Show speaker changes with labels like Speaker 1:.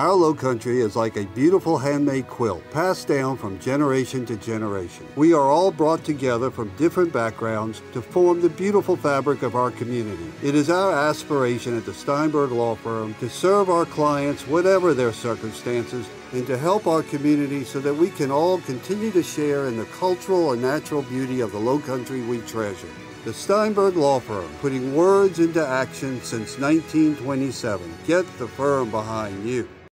Speaker 1: Our Low Country is like a beautiful handmade quilt passed down from generation to generation. We are all brought together from different backgrounds to form the beautiful fabric of our community. It is our aspiration at the Steinberg Law Firm to serve our clients, whatever their circumstances, and to help our community so that we can all continue to share in the cultural and natural beauty of the Low Country we treasure. The Steinberg Law Firm, putting words into action since 1927. Get the firm behind you.